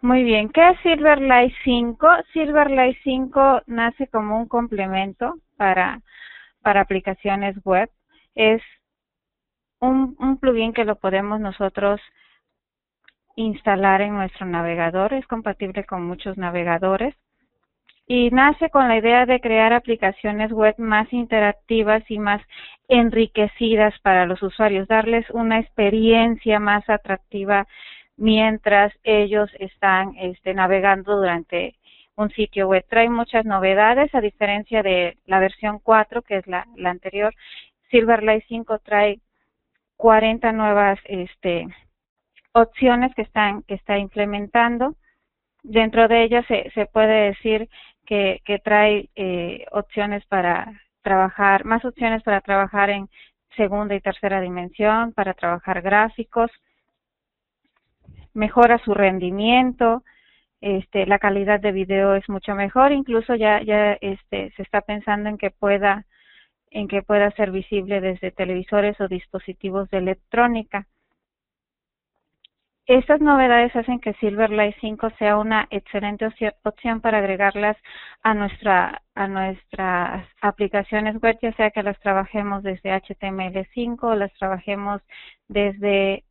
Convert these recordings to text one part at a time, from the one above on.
Muy bien, ¿qué es Silverlight 5? Silverlight 5 nace como un complemento para, para aplicaciones web. Es un, un plugin que lo podemos nosotros instalar en nuestro navegador, es compatible con muchos navegadores y nace con la idea de crear aplicaciones web más interactivas y más enriquecidas para los usuarios, darles una experiencia más atractiva mientras ellos están este, navegando durante un sitio web. Trae muchas novedades, a diferencia de la versión 4, que es la, la anterior. Silverlight 5 trae 40 nuevas este, opciones que están que está implementando. Dentro de ellas se, se puede decir que, que trae eh, opciones para trabajar, más opciones para trabajar en segunda y tercera dimensión, para trabajar gráficos, mejora su rendimiento, este, la calidad de video es mucho mejor, incluso ya, este, se está pensando en que pueda en que pueda ser visible desde televisores o dispositivos de electrónica. Estas novedades hacen que Silverlight 5 sea una excelente opción para agregarlas a nuestra a nuestras aplicaciones web, ya sea que las trabajemos desde HTML5 o las trabajemos desde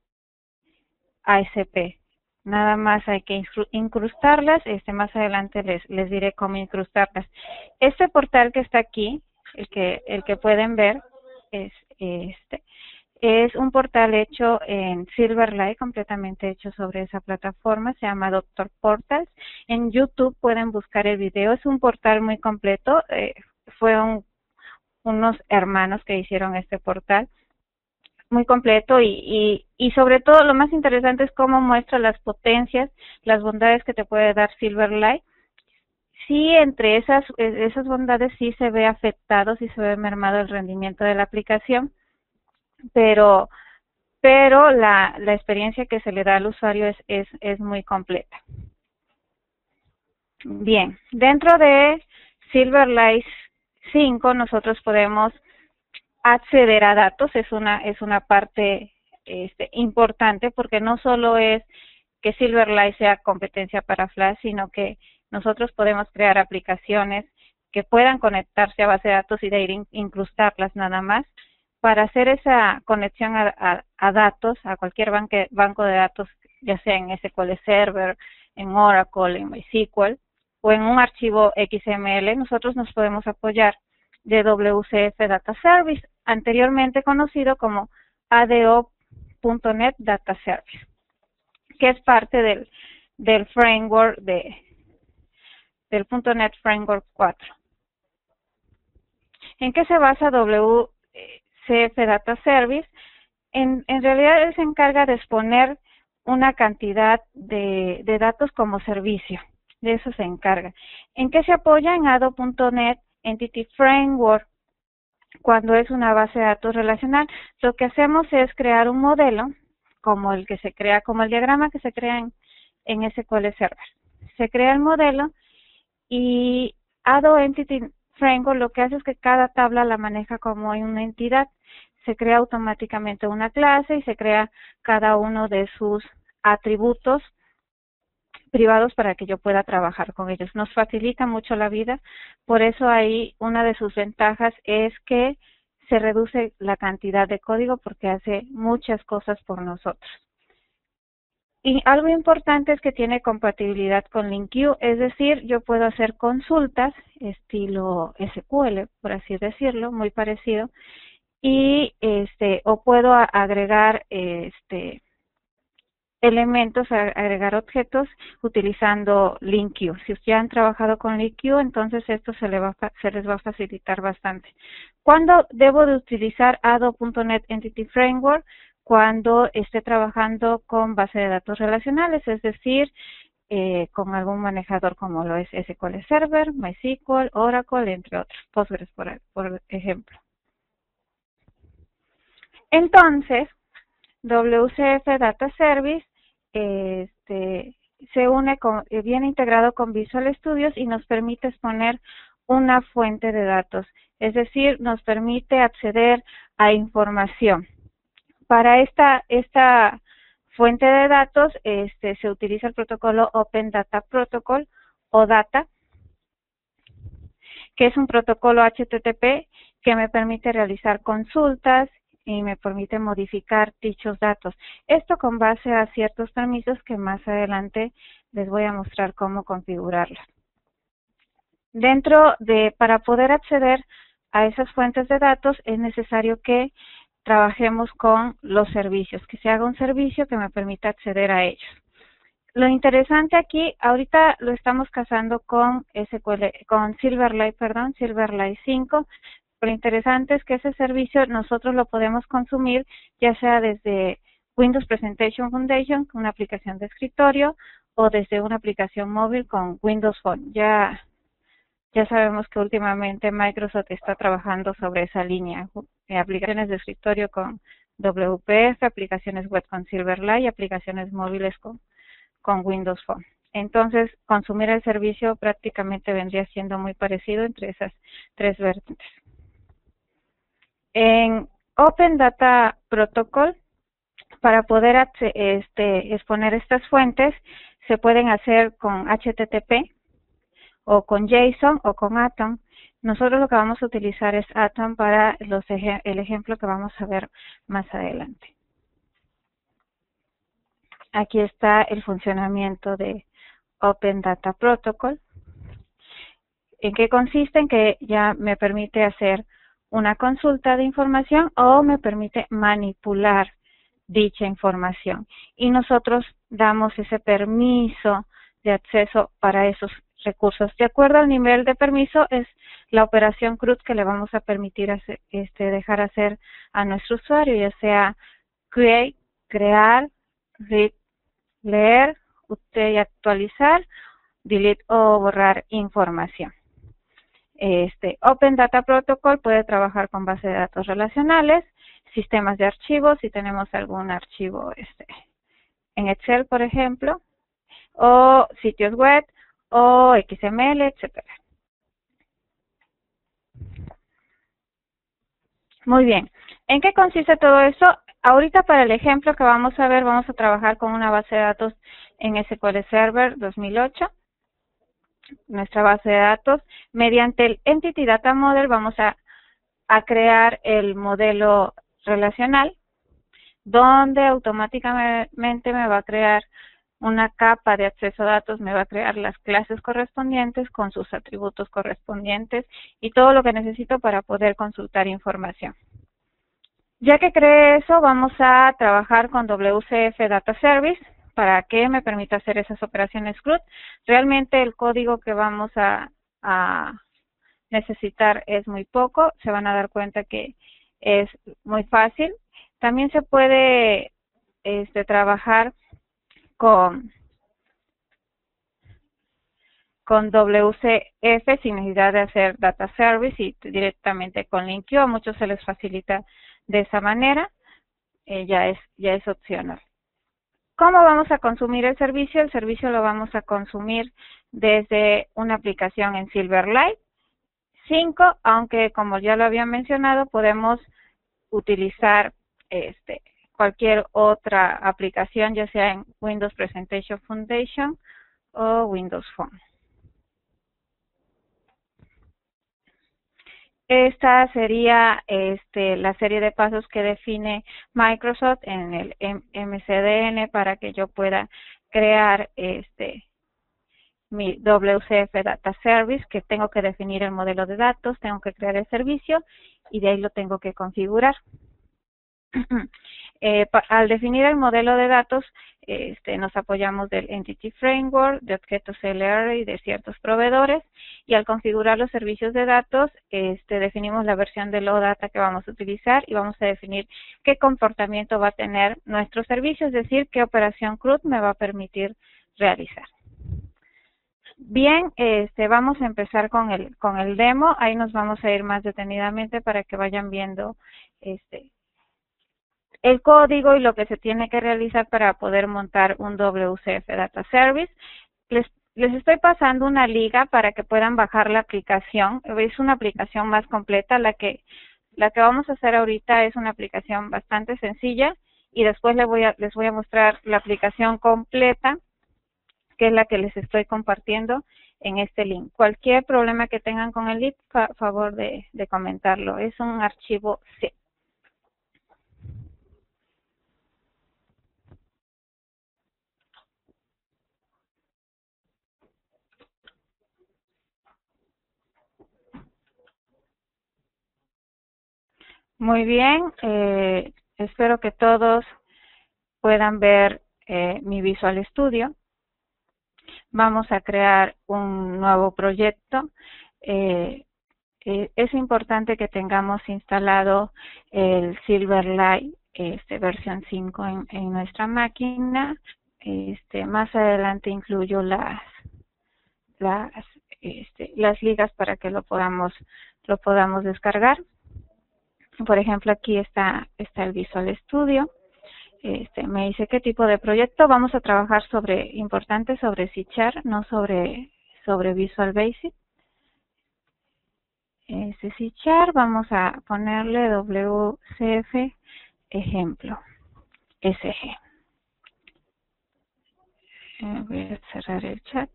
ASP. Nada más hay que incrustarlas, este más adelante les les diré cómo incrustarlas. Este portal que está aquí, el que el que pueden ver es este es un portal hecho en Silverlight, completamente hecho sobre esa plataforma, se llama Doctor Portals. En YouTube pueden buscar el video, es un portal muy completo, eh, fueron unos hermanos que hicieron este portal muy completo y, y, sobre todo lo más interesante es cómo muestra las potencias, las bondades que te puede dar Silverlight. Sí, entre esas, esas bondades sí se ve afectado, sí se ve mermado el rendimiento de la aplicación, pero pero la, la experiencia que se le da al usuario es, es, es muy completa. Bien, dentro de Silverlight 5 nosotros podemos acceder a datos, es una, es una parte este, importante porque no solo es que Silverlight sea competencia para Flash, sino que nosotros podemos crear aplicaciones que puedan conectarse a base de datos y de ir incrustarlas nada más. Para hacer esa conexión a, datos, a cualquier banco de datos, ya sea en SQL Server, en Oracle, en MySQL o en un archivo XML, nosotros nos podemos apoyar de WCF Data Service, anteriormente conocido como ADO.NET Data Service, que es parte del, del framework de del .NET Framework 4. ¿En qué se basa W CF Data Service, en, en realidad él se encarga de exponer una cantidad de, de datos como servicio. De eso se encarga. ¿En qué se apoya? En ADO.NET Entity Framework. Cuando es una base de datos relacional, lo que hacemos es crear un modelo, como el que se crea, como el diagrama que se crea en, SQL Server. Se crea el modelo y ADO Entity Framework lo que hace es que cada tabla la maneja como una entidad se crea automáticamente una clase y se crea cada uno de sus atributos privados para que yo pueda trabajar con ellos. Nos facilita mucho la vida, por eso ahí una de sus ventajas es que se reduce la cantidad de código porque hace muchas cosas por nosotros. Y algo importante es que tiene compatibilidad con LinkU, es decir, yo puedo hacer consultas estilo SQL, por así decirlo, muy parecido, y este o puedo agregar este elementos, agregar objetos utilizando LinkU. Si ustedes han trabajado con LinkU, entonces esto se, le va, se les va a facilitar bastante. ¿Cuándo debo de utilizar ADO.NET Entity Framework? Cuando esté trabajando con base de datos relacionales, es decir, eh, con algún manejador como lo es SQL Server, MySQL, Oracle, entre otros, Postgres por, por ejemplo. Entonces, WCF Data Service este, se une con, eh, viene integrado con Visual Studios y nos permite exponer una fuente de datos, es decir, nos permite acceder a información. Para esta, esta fuente de datos, este, se utiliza el protocolo Open Data Protocol o DATA, que es un protocolo HTTP que me permite realizar consultas y me permite modificar dichos datos. Esto con base a ciertos permisos que más adelante les voy a mostrar cómo configurarlos. Dentro de, para poder acceder a esas fuentes de datos es necesario que trabajemos con los servicios, que se haga un servicio que me permita acceder a ellos. Lo interesante aquí, ahorita lo estamos casando con SQL, con Silverlight, perdón, Silverlight 5. Lo interesante es que ese servicio nosotros lo podemos consumir ya sea desde Windows Presentation Foundation, una aplicación de escritorio, o desde una aplicación móvil con Windows Phone. Ya ya sabemos que últimamente Microsoft está trabajando sobre esa línea, eh, aplicaciones de escritorio con WPF, aplicaciones web con Silverlight y aplicaciones móviles con, con Windows Phone. Entonces, consumir el servicio prácticamente vendría siendo muy parecido entre esas tres vertientes. En Open Data Protocol, para poder este, exponer estas fuentes, se pueden hacer con HTTP, o con JSON o con Atom. Nosotros lo que vamos a utilizar es Atom para el ejemplo que vamos a ver más adelante. Aquí está el funcionamiento de Open Data Protocol. ¿En qué consiste? En que ya me permite hacer una consulta de información o me permite manipular dicha información. Y nosotros damos ese permiso de acceso para esos recursos. De acuerdo al nivel de permiso, es la operación CRUD que le vamos a permitir este, dejar hacer a nuestro usuario, ya sea create, crear, read, leer, usted y actualizar, delete o borrar información. Este Open Data Protocol puede trabajar con base de datos relacionales, sistemas de archivos, si tenemos algún archivo este, en Excel, por ejemplo, o sitios web, o XML, etcétera. Muy bien. ¿En qué consiste todo eso? Ahorita para el ejemplo que vamos a ver, vamos a trabajar con una base de datos en SQL Server 2008. Nuestra base de datos. Mediante el Entity Data Model vamos a, a crear el modelo relacional, donde automáticamente me va a crear una capa de acceso a datos me va a crear las clases correspondientes con sus atributos correspondientes y todo lo que necesito para poder consultar información. Ya que creé eso, vamos a trabajar con WCF Data Service para que me permita hacer esas operaciones CRUD. Realmente el código que vamos a, necesitar es muy poco, se van a dar cuenta que es muy fácil. También se puede este, trabajar con, con WCF sin necesidad de hacer data service y directamente con LinkU. A muchos se les facilita de esa manera. Eh, ya, es, ya es opcional. ¿Cómo vamos a consumir el servicio? El servicio lo vamos a consumir desde una aplicación en Silverlight 5, aunque como ya lo había mencionado, podemos utilizar este, cualquier otra aplicación, ya sea en Windows Presentation Foundation o Windows Phone. Esta sería este, la serie de pasos que define Microsoft en el MCDN para que yo pueda crear este, mi WCF Data Service, que tengo que definir el modelo de datos, tengo que crear el servicio y de ahí lo tengo que configurar. Eh, al definir el modelo de datos, este, nos apoyamos del Entity Framework, de objetos LR y de ciertos proveedores. Y al configurar los servicios de datos, este, definimos la versión de data que vamos a utilizar y vamos a definir qué comportamiento va a tener nuestro servicio, es decir, qué operación CRUD me va a permitir realizar. Bien, este, vamos a empezar con el, con el demo. Ahí nos vamos a ir más detenidamente para que vayan viendo este, el código y lo que se tiene que realizar para poder montar un WCF Data Service. Les, les estoy pasando una liga para que puedan bajar la aplicación. Es una aplicación más completa. La que, la que vamos a hacer ahorita es una aplicación bastante sencilla y después les voy a, les voy a mostrar la aplicación completa, que es la que les estoy compartiendo en este link. Cualquier problema que tengan con el link, a favor de, de comentarlo. Es un archivo C. Muy bien, eh, espero que todos puedan ver eh, mi Visual Studio. Vamos a crear un nuevo proyecto. Eh, es importante que tengamos instalado el Silverlight este, versión 5 en, en nuestra máquina. Este, más adelante incluyo las, las, este, las ligas para que lo podamos, lo podamos descargar. Por ejemplo, aquí está, está el Visual Studio. Este, me dice qué tipo de proyecto. Vamos a trabajar sobre, importante, sobre C no sobre, sobre Visual Basic. Este C vamos a ponerle WCF ejemplo, SG. Voy a cerrar el chat.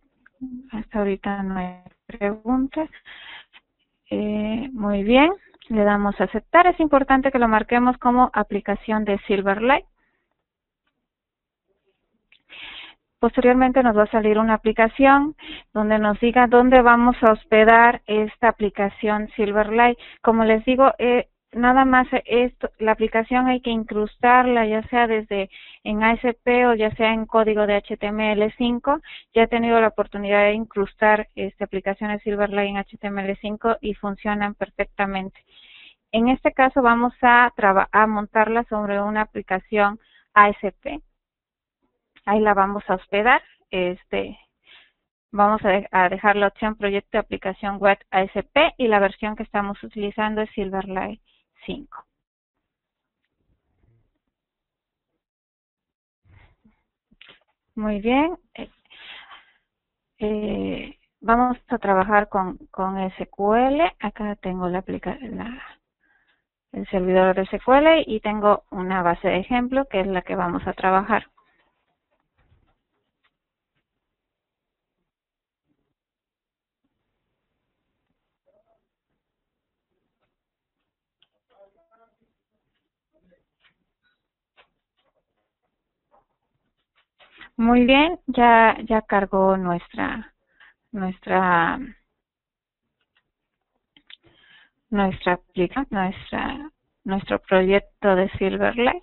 Hasta ahorita no hay preguntas. Eh, muy bien le damos a aceptar. Es importante que lo marquemos como aplicación de Silverlight. Posteriormente nos va a salir una aplicación donde nos diga dónde vamos a hospedar esta aplicación Silverlight. Como les digo, eh, nada más esto, la aplicación hay que incrustarla ya sea desde en ASP o ya sea en código de HTML5. Ya he tenido la oportunidad de incrustar esta aplicación Silverlight en HTML5 y funcionan perfectamente. En este caso vamos a, montarla sobre una aplicación ASP. Ahí la vamos a hospedar. Este, vamos a, dejar la opción proyecto de aplicación web ASP y la versión que estamos utilizando es Silverlight 5. Muy bien. Eh, vamos a trabajar con, SQL. Acá tengo la, la, el servidor de SQL y tengo una base de ejemplo que es la que vamos a trabajar. Muy bien, ya ya cargó nuestra nuestra nuestra nuestra nuestro proyecto de Silverlight.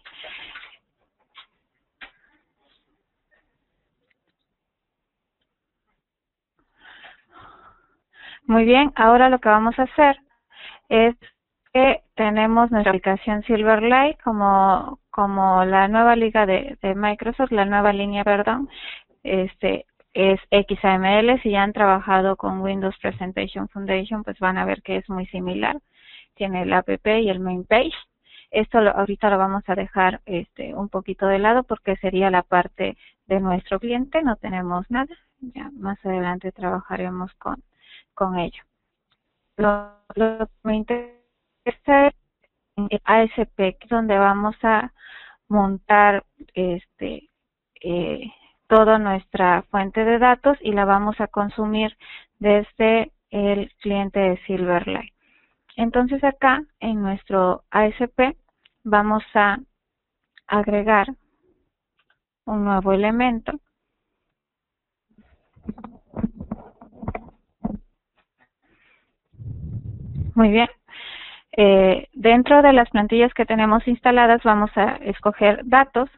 Muy bien, ahora lo que vamos a hacer es que tenemos nuestra aplicación Silverlight como, como la nueva liga de, de Microsoft, la nueva línea, perdón, este es XAML. Si ya han trabajado con Windows Presentation Foundation, pues van a ver que es muy similar. Tiene el app y el main page. Esto lo, ahorita lo vamos a dejar este, un poquito de lado porque sería la parte de nuestro cliente. No tenemos nada. Ya más adelante trabajaremos con, con ello. Lo, lo que me interesa es ASP, donde vamos a montar este eh, toda nuestra fuente de datos y la vamos a consumir desde el cliente de Silverlight. Entonces acá en nuestro ASP vamos a agregar un nuevo elemento. Muy bien. Eh, dentro de las plantillas que tenemos instaladas vamos a escoger datos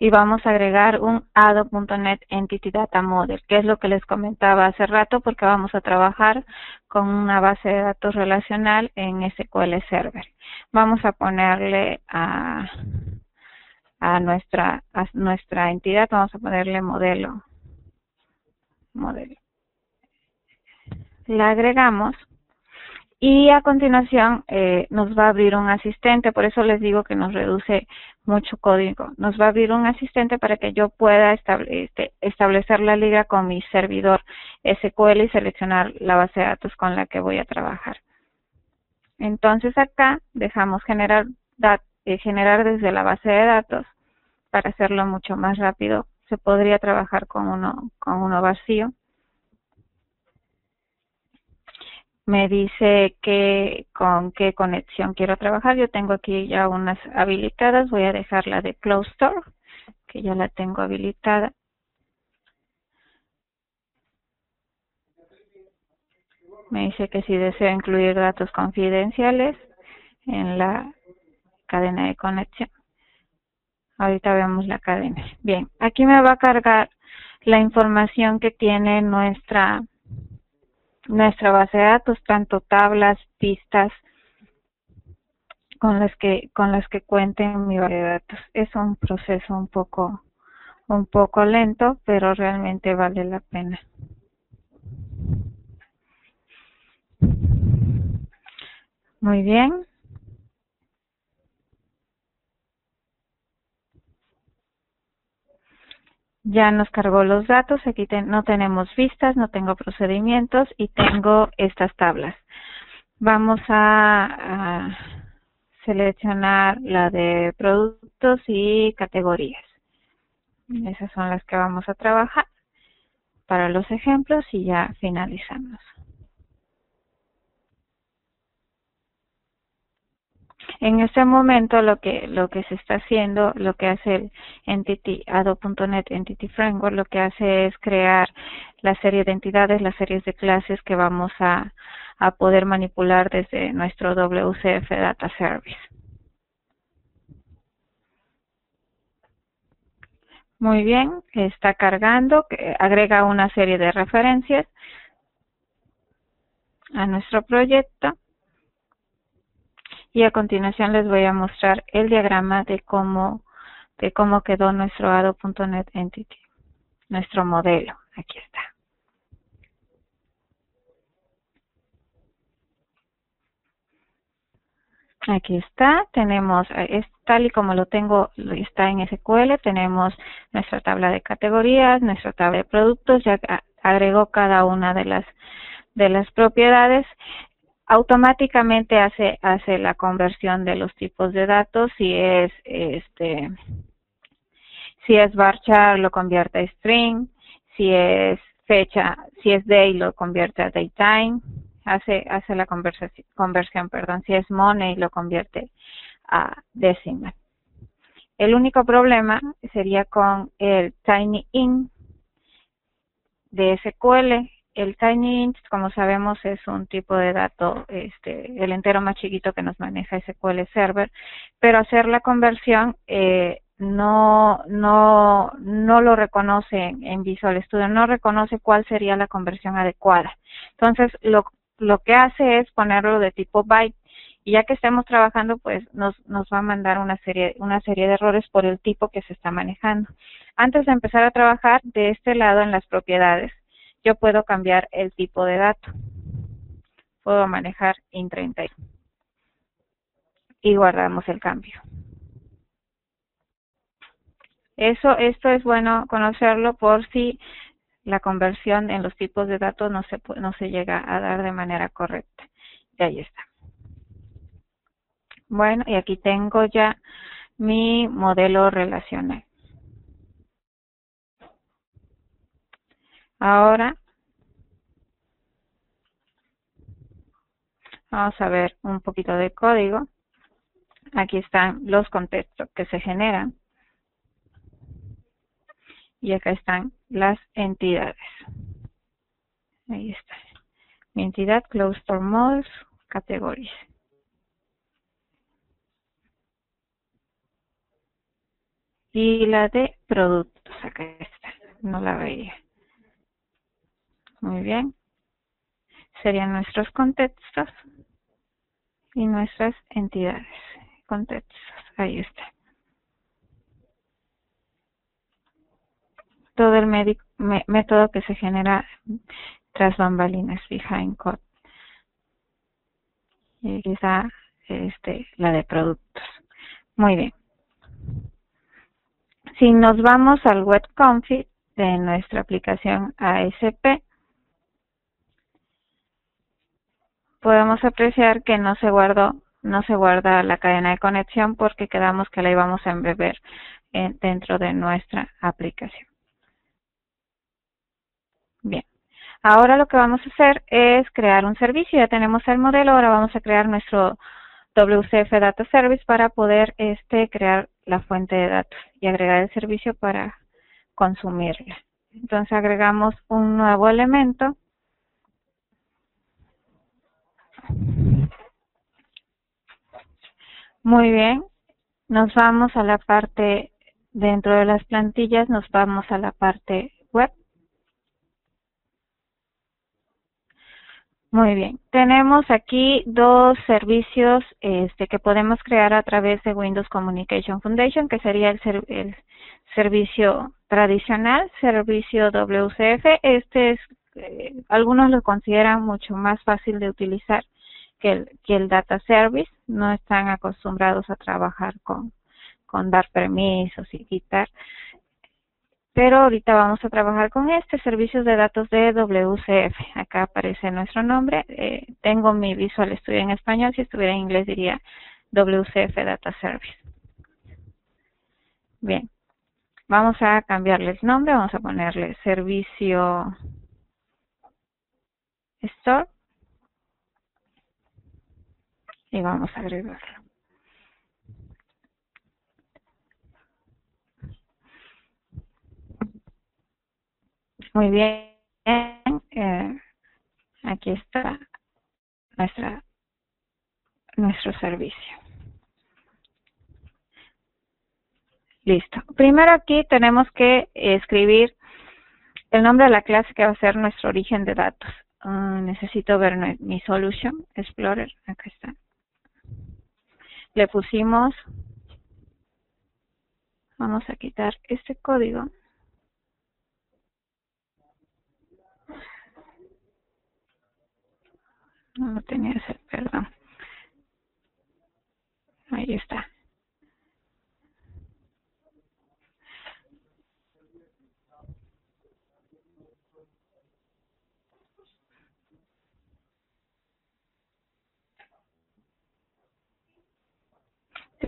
y vamos a agregar un ADO.NET Entity Data Model, que es lo que les comentaba hace rato porque vamos a trabajar con una base de datos relacional en SQL Server. Vamos a ponerle a, a nuestra a nuestra entidad, vamos a ponerle modelo modelo. La agregamos y a continuación eh, nos va a abrir un asistente, por eso les digo que nos reduce mucho código. Nos va a abrir un asistente para que yo pueda este, establecer la liga con mi servidor SQL y seleccionar la base de datos con la que voy a trabajar. Entonces acá dejamos generar, eh, generar desde la base de datos para hacerlo mucho más rápido. Se podría trabajar con uno, con uno vacío. Me dice que con qué conexión quiero trabajar. Yo tengo aquí ya unas habilitadas. Voy a dejar la de Close Store, que ya la tengo habilitada. Me dice que si deseo incluir datos confidenciales en la cadena de conexión. Ahorita vemos la cadena. Bien, aquí me va a cargar la información que tiene nuestra nuestra base de datos, tanto tablas, pistas, con las que con las que cuenten mi base de datos. Es un proceso un poco un poco lento, pero realmente vale la pena. Muy bien. Ya nos cargó los datos, aquí no tenemos vistas, no tengo procedimientos y tengo estas tablas. Vamos a, seleccionar la de productos y categorías. Esas son las que vamos a trabajar para los ejemplos y ya finalizamos. En este momento lo que lo que se está haciendo, lo que hace el Entity Adobe.NET Entity Framework, lo que hace es crear la serie de entidades, las series de clases que vamos a, a poder manipular desde nuestro WCF Data Service. Muy bien, está cargando, agrega una serie de referencias a nuestro proyecto y a continuación les voy a mostrar el diagrama de cómo, de cómo quedó nuestro Ado.NET Entity, nuestro modelo. Aquí está. Aquí está, tenemos, es tal y como lo tengo, está en SQL, tenemos nuestra tabla de categorías, nuestra tabla de productos, ya agregó cada una de las de las propiedades automáticamente hace hace la conversión de los tipos de datos. Si es este si es varchar lo convierte a string. Si es fecha si es day lo convierte a daytime. Hace hace la conversión perdón. Si es money lo convierte a decimal. El único problema sería con el tiny int de SQL el tiny int, como sabemos, es un tipo de dato, este, el entero más chiquito que nos maneja SQL Server, pero hacer la conversión eh, no, no, no lo reconoce en Visual Studio, no reconoce cuál sería la conversión adecuada. Entonces, lo, lo que hace es ponerlo de tipo byte y ya que estemos trabajando, pues nos, nos va a mandar una serie, una serie de errores por el tipo que se está manejando. Antes de empezar a trabajar de este lado en las propiedades, yo puedo cambiar el tipo de dato. Puedo manejar int30 y guardamos el cambio. Eso, esto es bueno conocerlo por si la conversión en los tipos de datos no se, no se llega a dar de manera correcta. Y ahí está. Bueno, y aquí tengo ya mi modelo relacional. Ahora vamos a ver un poquito de código. Aquí están los contextos que se generan. Y acá están las entidades. Ahí está. Mi entidad, Close for Models, Categories. Y la de productos, acá está. No la veía. Muy bien. Serían nuestros contextos y nuestras entidades. Contextos. Ahí está. Todo el método que se genera tras bambalinas, behind code. Y está este, la de productos. Muy bien. Si nos vamos al web config de nuestra aplicación ASP, podemos apreciar que no se guardó, no se guarda la cadena de conexión porque quedamos que la íbamos a embeber dentro de nuestra aplicación. Bien. Ahora lo que vamos a hacer es crear un servicio. Ya tenemos el modelo, ahora vamos a crear nuestro WCF Data Service para poder este crear la fuente de datos y agregar el servicio para consumirla. Entonces agregamos un nuevo elemento. Muy bien, nos vamos a la parte dentro de las plantillas, nos vamos a la parte web. Muy bien, tenemos aquí dos servicios este, que podemos crear a través de Windows Communication Foundation, que sería el, servicio tradicional, servicio WCF. Este es, eh, algunos lo consideran mucho más fácil de utilizar que el, Data Service. No están acostumbrados a trabajar con, con dar permisos y quitar pero ahorita vamos a trabajar con este, servicios de datos de WCF. Acá aparece nuestro nombre. Eh, tengo mi Visual Studio en español, si estuviera en inglés diría WCF Data Service. Bien, vamos a cambiarle el nombre, vamos a ponerle servicio Store y vamos a agregarlo. Muy bien. Eh, aquí está nuestra nuestro servicio. Listo. Primero aquí tenemos que escribir el nombre de la clase que va a ser nuestro origen de datos. Ah, necesito ver mi solution explorer. Acá está. Le pusimos, vamos a quitar este código. No lo tenía ese, perdón. Ahí está.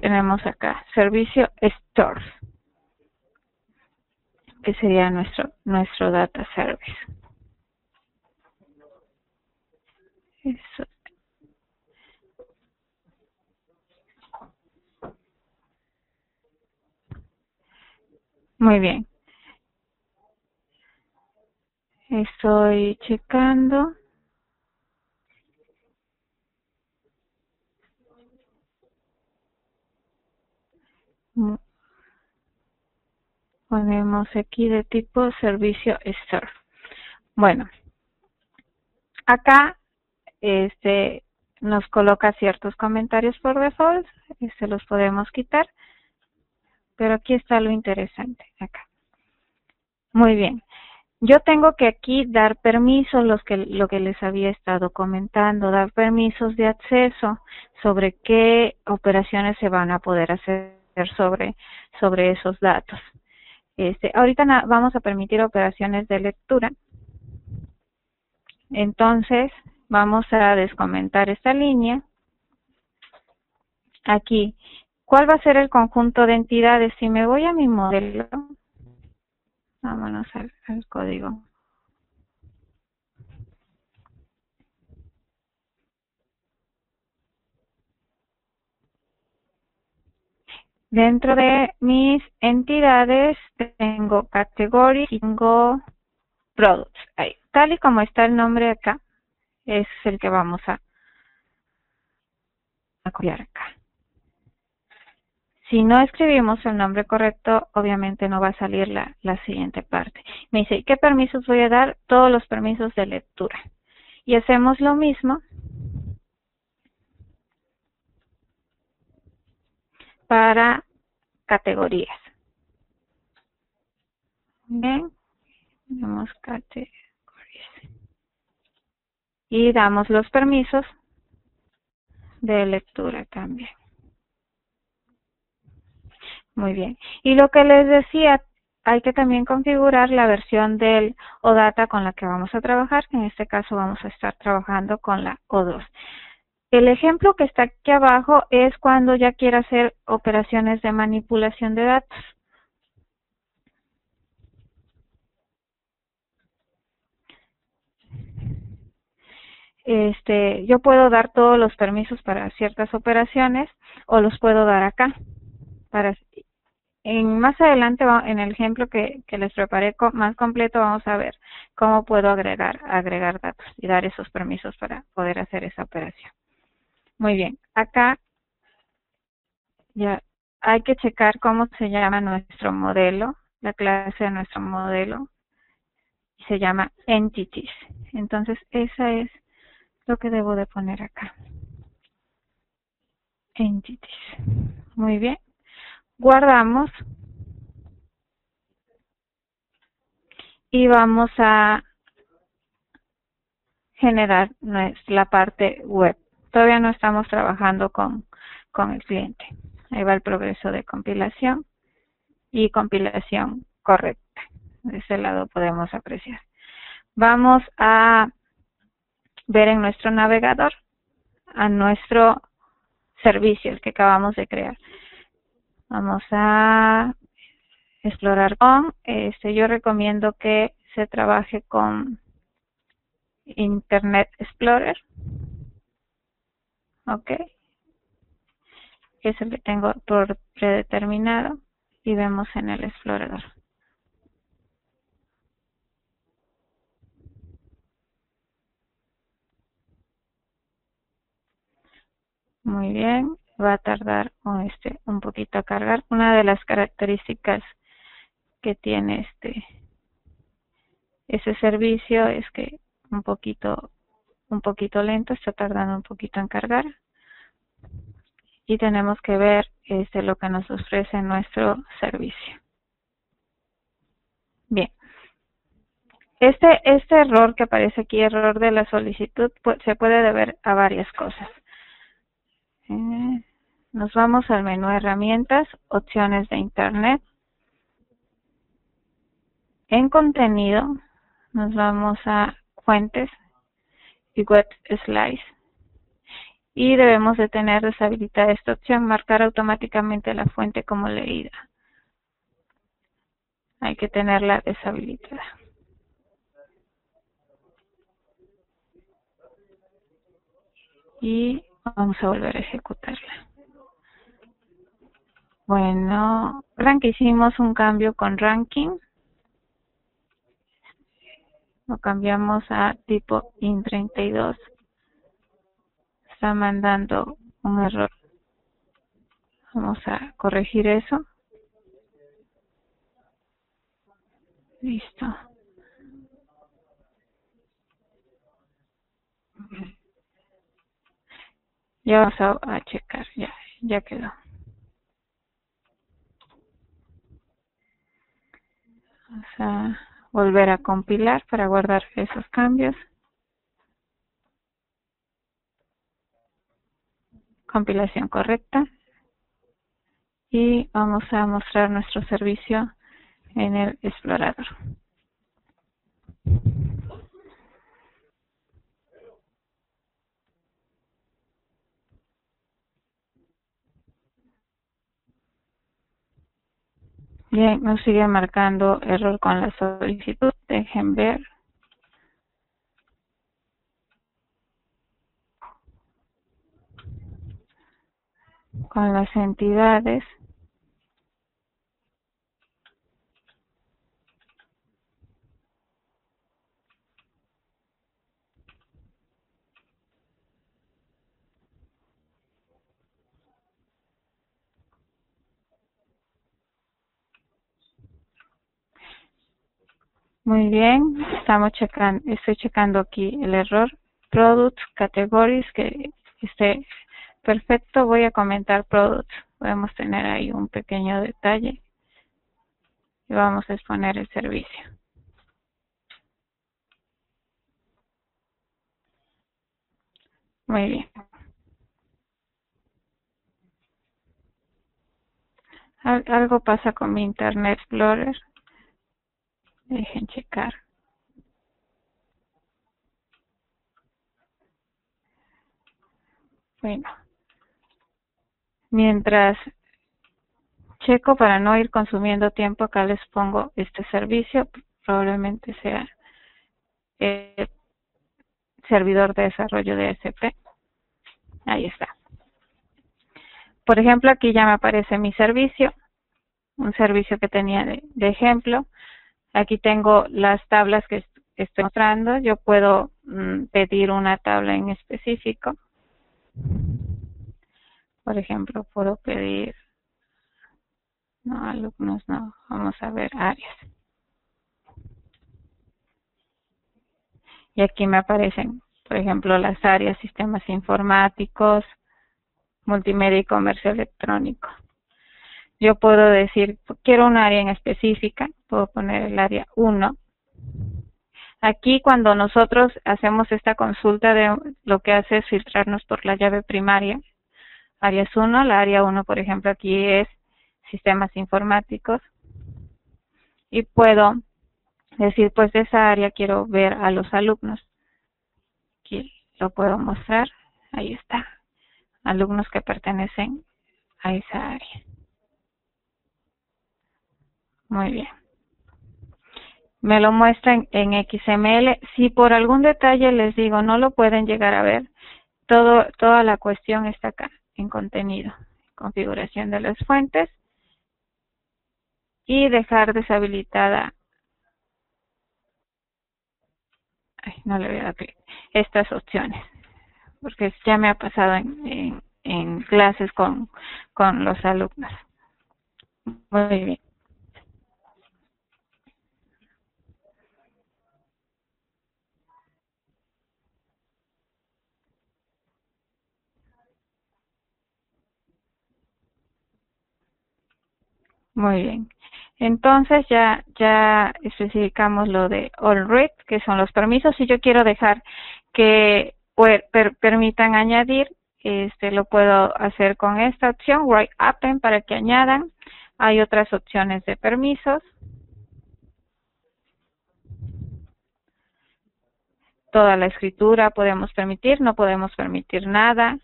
Tenemos acá servicio stores, que sería nuestro nuestro data service. Eso. Muy bien. Estoy checando. Ponemos aquí de tipo servicio store. Bueno, acá este nos coloca ciertos comentarios por default, se los podemos quitar, pero aquí está lo interesante, acá. Muy bien. Yo tengo que aquí dar permisos, los que, lo que les había estado comentando, dar permisos de acceso sobre qué operaciones se van a poder hacer sobre, sobre esos datos. Este, ahorita vamos a permitir operaciones de lectura. Entonces, Vamos a descomentar esta línea. Aquí, ¿cuál va a ser el conjunto de entidades? Si me voy a mi modelo, vámonos al, al código. Dentro de mis entidades tengo categories y tengo products. Tal y como está el nombre acá, es el que vamos a, copiar acá. Si no escribimos el nombre correcto, obviamente no va a salir la, la siguiente parte. Me dice, ¿qué permisos voy a dar? Todos los permisos de lectura. Y hacemos lo mismo para categorías. Bien, tenemos categorías y damos los permisos de lectura también. Muy bien. Y lo que les decía, hay que también configurar la versión del OData con la que vamos a trabajar. En este caso vamos a estar trabajando con la O2. El ejemplo que está aquí abajo es cuando ya quiera hacer operaciones de manipulación de datos. Este, yo puedo dar todos los permisos para ciertas operaciones o los puedo dar acá. Para, en más adelante, en el ejemplo que, que les preparé más completo, vamos a ver cómo puedo agregar, agregar datos y dar esos permisos para poder hacer esa operación. Muy bien, acá ya hay que checar cómo se llama nuestro modelo, la clase de nuestro modelo, se llama entities. Entonces, esa es lo que debo de poner acá. Entities. Muy bien. Guardamos. Y vamos a generar la parte web. Todavía no estamos trabajando con, con el cliente. Ahí va el progreso de compilación y compilación correcta. De ese lado podemos apreciar. Vamos a ver en nuestro navegador a nuestro servicio, el que acabamos de crear. Vamos a explorar con, este, yo recomiendo que se trabaje con Internet Explorer. Ok. es el que tengo por predeterminado y vemos en el explorador. Muy bien, va a tardar este, un poquito a cargar. Una de las características que tiene este ese servicio es que un poquito un poquito lento, está tardando un poquito en cargar. Y tenemos que ver este lo que nos ofrece nuestro servicio. Bien. Este, este error que aparece aquí, error de la solicitud, se puede deber a varias cosas. Eh, nos vamos al menú herramientas, opciones de internet. En contenido nos vamos a fuentes y web slice. Y debemos de tener deshabilitada esta opción, marcar automáticamente la fuente como leída. Hay que tenerla deshabilitada. Y Vamos a volver a ejecutarla. Bueno, rank hicimos un cambio con ranking. Lo cambiamos a tipo IN32. Está mandando un error. Vamos a corregir eso. Listo. Ya vamos a, checar, ya, ya quedó. Vamos a volver a compilar para guardar esos cambios. Compilación correcta. Y vamos a mostrar nuestro servicio en el explorador. Bien, nos sigue marcando error con la solicitud. Dejen ver. Con las entidades. Muy bien, estamos checando, estoy checando aquí el error. Products, categories, que esté perfecto. Voy a comentar products. Podemos tener ahí un pequeño detalle. Y vamos a exponer el servicio. Muy bien. Algo pasa con mi Internet Explorer. Dejen checar. Bueno, mientras checo para no ir consumiendo tiempo, acá les pongo este servicio, probablemente sea el servidor de desarrollo de SP. Ahí está. Por ejemplo, aquí ya me aparece mi servicio, un servicio que tenía de, ejemplo. Aquí tengo las tablas que estoy mostrando. Yo puedo mm, pedir una tabla en específico. Por ejemplo, puedo pedir, no, alumnos no, vamos a ver áreas. Y aquí me aparecen, por ejemplo, las áreas sistemas informáticos, multimedia y comercio electrónico. Yo puedo decir, quiero un área en específica, puedo poner el área 1. Aquí cuando nosotros hacemos esta consulta, de lo que hace es filtrarnos por la llave primaria. Áreas 1, la área 1, por ejemplo, aquí es sistemas informáticos. Y puedo decir, pues de esa área quiero ver a los alumnos. Aquí lo puedo mostrar. Ahí está alumnos que pertenecen a esa área. Muy bien. Me lo muestran en XML. Si por algún detalle les digo no lo pueden llegar a ver, todo, toda la cuestión está acá en contenido, configuración de las fuentes y dejar deshabilitada ay, no le voy a dar estas opciones porque ya me ha pasado en, en, clases con, con los alumnos. Muy bien. Muy bien. Entonces ya, ya especificamos lo de all read, que son los permisos. Si yo quiero dejar que permitan añadir, este lo puedo hacer con esta opción, Write Append, para que añadan. Hay otras opciones de permisos. Toda la escritura podemos permitir, no podemos permitir nada.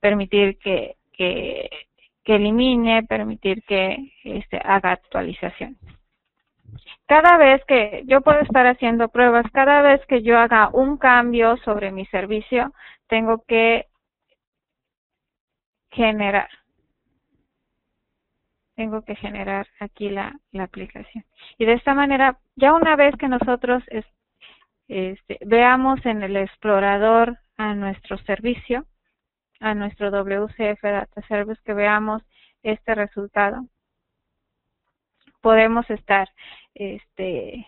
Permitir que, que, que elimine, permitir que este, haga actualización cada vez que yo puedo estar haciendo pruebas, cada vez que yo haga un cambio sobre mi servicio, tengo que generar. Tengo que generar aquí la, aplicación. Y de esta manera, ya una vez que nosotros este, veamos en el explorador a nuestro servicio, a nuestro WCF Data Service, que veamos este resultado, podemos estar este,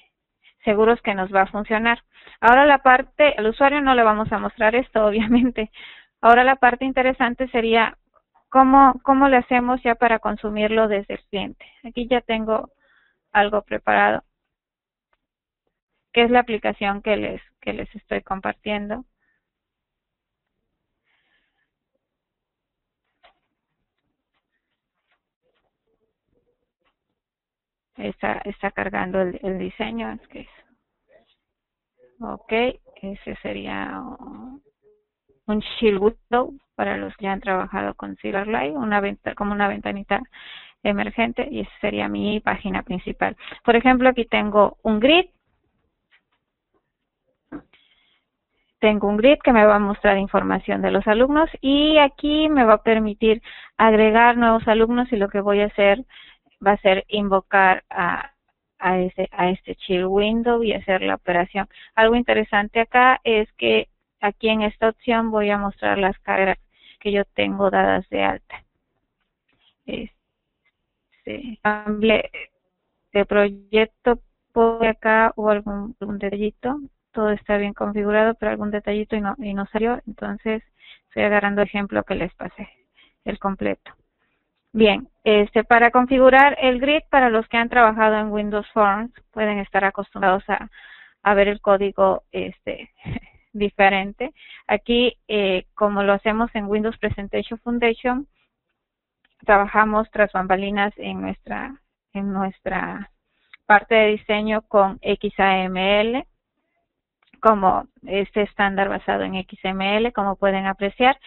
seguros que nos va a funcionar. Ahora la parte, al usuario no le vamos a mostrar esto, obviamente. Ahora la parte interesante sería cómo, cómo le hacemos ya para consumirlo desde el cliente. Aquí ya tengo algo preparado, que es la aplicación que les, que les estoy compartiendo. Está, está cargando el, diseño. Es que ok, ese sería un shield window para los que han trabajado con Silverlight, una venta, como una ventanita emergente y esa sería mi página principal. Por ejemplo, aquí tengo un grid. Tengo un grid que me va a mostrar información de los alumnos y aquí me va a permitir agregar nuevos alumnos y lo que voy a hacer va a ser invocar a, a, ese, a este chill window y hacer la operación. Algo interesante acá es que aquí en esta opción voy a mostrar las cargas que yo tengo dadas de alta. Este, de proyecto por acá o algún, detallito, todo está bien configurado, pero algún detallito y no, y no salió, entonces estoy agarrando ejemplo que les pasé, el completo. Bien, este, para configurar el grid, para los que han trabajado en Windows Forms, pueden estar acostumbrados a, ver el código este, diferente. Aquí, eh, como lo hacemos en Windows Presentation Foundation, trabajamos tras bambalinas en nuestra, en nuestra parte de diseño con XAML, como este estándar basado en XML, como pueden apreciar.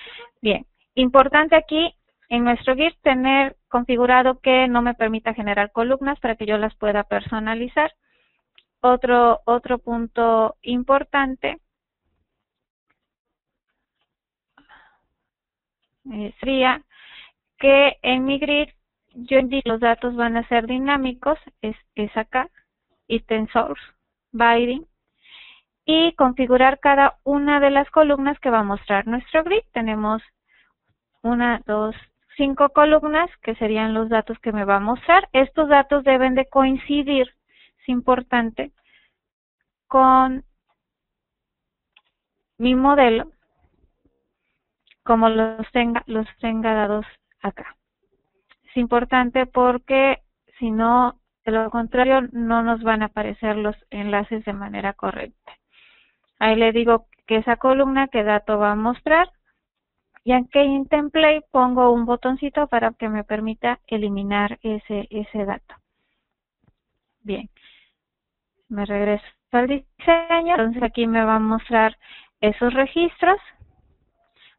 Bien, importante aquí en nuestro Git tener configurado que no me permita generar columnas para que yo las pueda personalizar. Otro, otro punto importante eh, sería que en mi grid yo indico los datos van a ser dinámicos, es, es acá, item source, binding, y configurar cada una de las columnas que va a mostrar nuestro grid. Tenemos una, dos, cinco columnas que serían los datos que me va a mostrar. Estos datos deben de coincidir, es importante, con mi modelo como los tenga, los tenga dados acá. Es importante porque si no, de lo contrario, no nos van a aparecer los enlaces de manera correcta. Ahí le digo que esa columna, qué dato va a mostrar. Y aquí en template pongo un botoncito para que me permita eliminar ese, ese dato. Bien. Me regreso al diseño. Entonces aquí me va a mostrar esos registros.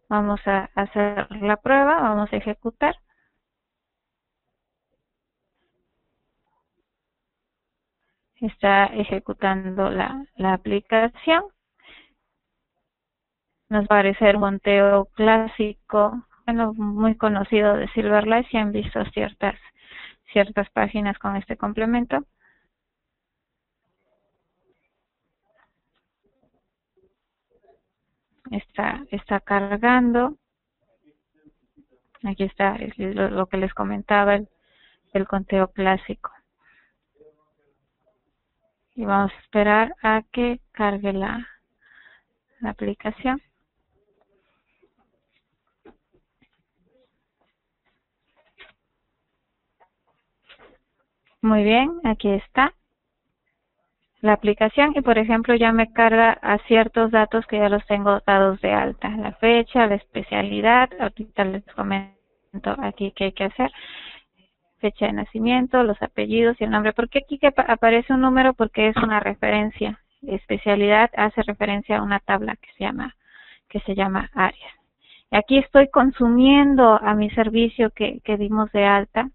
Vamos a hacer la prueba. Vamos a ejecutar. Está ejecutando la, la aplicación nos aparecer un conteo clásico, bueno, muy conocido de Silverlight, si han visto ciertas, ciertas páginas con este complemento. Está, está cargando. Aquí está lo, que les comentaba, el, el conteo clásico. Y vamos a esperar a que cargue la, la aplicación. Muy bien, aquí está la aplicación y por ejemplo ya me carga a ciertos datos que ya los tengo dados de alta, la fecha, la especialidad, ahorita les comento aquí qué hay que hacer, fecha de nacimiento, los apellidos y el nombre. ¿Por qué aquí que aparece un número? Porque es una referencia. Especialidad hace referencia a una tabla que se llama que se llama áreas. Aquí estoy consumiendo a mi servicio que, que dimos de alta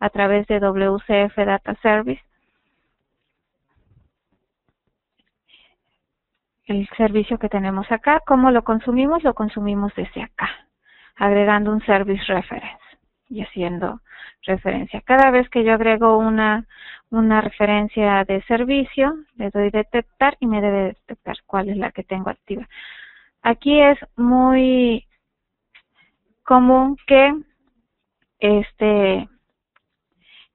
a través de WCF Data Service. El servicio que tenemos acá, ¿cómo lo consumimos? Lo consumimos desde acá, agregando un Service Reference y haciendo referencia. Cada vez que yo agrego una, una referencia de servicio, le doy detectar y me debe detectar cuál es la que tengo activa. Aquí es muy común que este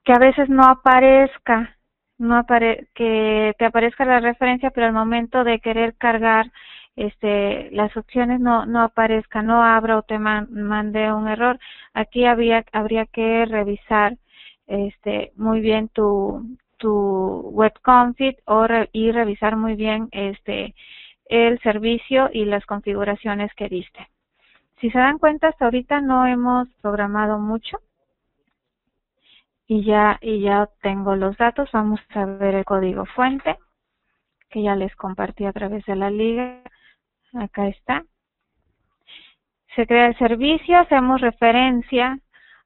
que a veces no aparezca, no apare que te aparezca la referencia, pero al momento de querer cargar este las opciones no no aparezca, no abra o te mande un error. Aquí había habría que revisar este muy bien tu tu web config o y revisar muy bien este el servicio y las configuraciones que diste. Si se dan cuenta, hasta ahorita no hemos programado mucho y ya, y ya tengo los datos. Vamos a ver el código fuente que ya les compartí a través de la liga. Acá está. Se crea el servicio, hacemos referencia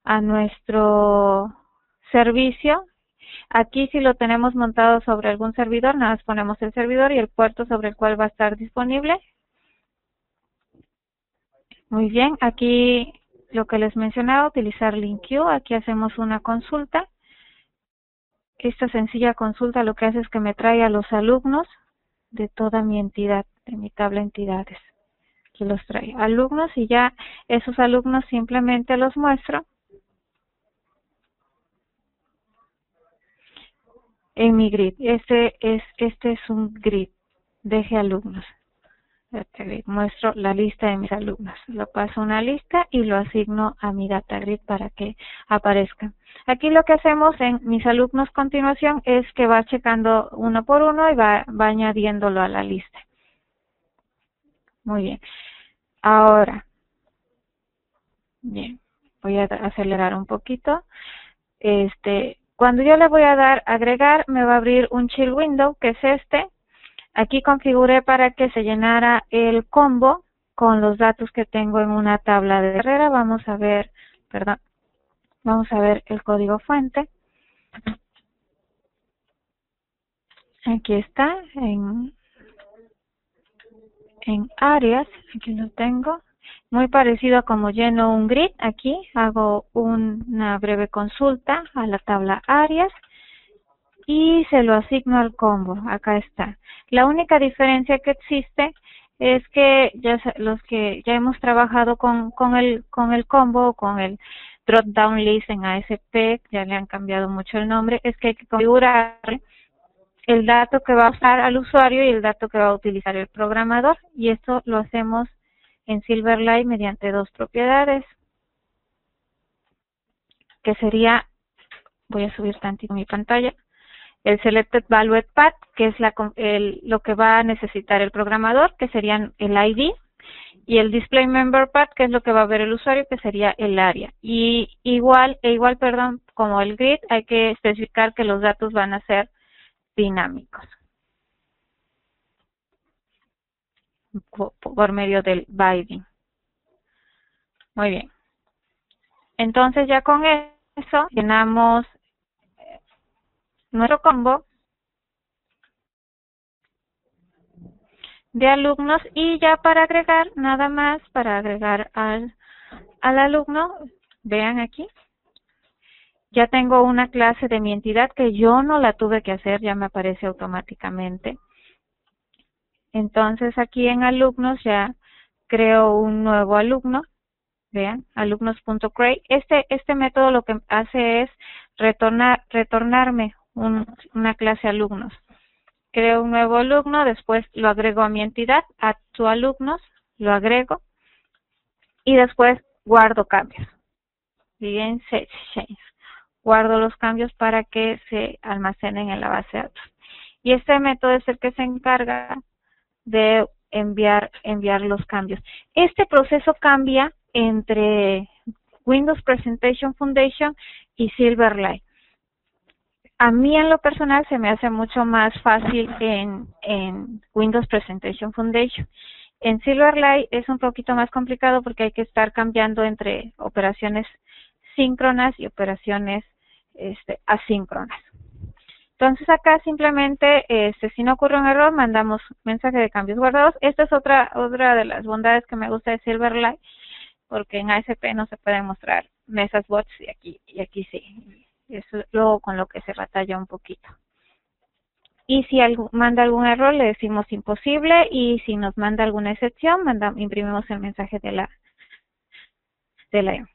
a nuestro servicio. Aquí si lo tenemos montado sobre algún servidor, nada más ponemos el servidor y el puerto sobre el cual va a estar disponible. Muy bien, aquí lo que les mencionaba, utilizar LinkQ. Aquí hacemos una consulta. Esta sencilla consulta lo que hace es que me trae a los alumnos de toda mi entidad, de mi tabla de entidades. Aquí los trae alumnos y ya esos alumnos simplemente los muestro en mi grid. Este es, este es un grid. Deje alumnos muestro la lista de mis alumnos. Lo paso a una lista y lo asigno a mi data grid para que aparezca. Aquí lo que hacemos en mis alumnos continuación es que va checando uno por uno y va, va añadiéndolo a la lista. Muy bien. Ahora, bien, voy a acelerar un poquito. Este, Cuando yo le voy a dar agregar, me va a abrir un chill window, que es este. Aquí configuré para que se llenara el combo con los datos que tengo en una tabla de Herrera. Vamos a ver, perdón, vamos a ver el código fuente. Aquí está, en, en áreas, aquí lo tengo muy parecido a como lleno un grid aquí, hago una breve consulta a la tabla áreas y se lo asigno al combo, acá está. La única diferencia que existe es que ya los que ya hemos trabajado con, con el con el combo, con el drop down list en ASP, ya le han cambiado mucho el nombre, es que hay que configurar el dato que va a usar al usuario y el dato que va a utilizar el programador y esto lo hacemos en Silverlight mediante dos propiedades, que sería, voy a subir tantito mi pantalla, el Selected Valued Path, que es la, el, lo que va a necesitar el programador, que serían el ID, y el Display Member Path, que es lo que va a ver el usuario, que sería el área. Y igual, e igual, perdón, como el grid, hay que especificar que los datos van a ser dinámicos. por medio del binding. Muy bien. Entonces ya con eso llenamos nuestro combo de alumnos y ya para agregar, nada más para agregar al, al alumno, vean aquí, ya tengo una clase de mi entidad que yo no la tuve que hacer, ya me aparece automáticamente. Entonces aquí en alumnos ya creo un nuevo alumno. Vean, alumnos.create. Este, este método lo que hace es retornar, retornarme una clase alumnos. Creo un nuevo alumno, después lo agrego a mi entidad, a tu alumnos, lo agrego y después guardo cambios. Bien, change. Guardo los cambios para que se almacenen en la base de datos. Y este método es el que se encarga de enviar, enviar los cambios. Este proceso cambia entre Windows Presentation Foundation y Silverlight. A mí en lo personal se me hace mucho más fácil en, Windows Presentation Foundation. En Silverlight es un poquito más complicado porque hay que estar cambiando entre operaciones síncronas y operaciones este, asíncronas. Entonces acá simplemente, este, si no ocurre un error, mandamos mensaje de cambios guardados. Esta es otra, otra de las bondades que me gusta de Silverlight, porque en ASP no se pueden mostrar mesas bots y aquí, y aquí sí. Eso es luego con lo que se batalla un poquito. Y si manda algún error, le decimos imposible y si nos manda alguna excepción, mandamos, imprimimos el mensaje de la, de la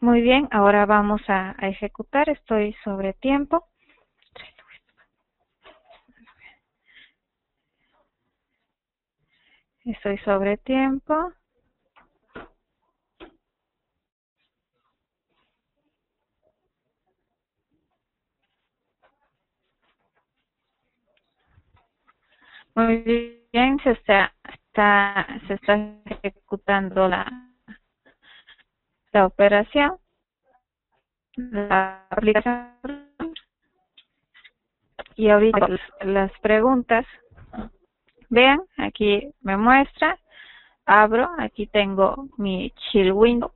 muy bien, ahora vamos a, ejecutar. Estoy sobre tiempo. Estoy sobre tiempo. Muy bien, se está, está, se está ejecutando la la operación, la aplicación y ahorita las preguntas. Vean, aquí me muestra, abro, aquí tengo mi chill window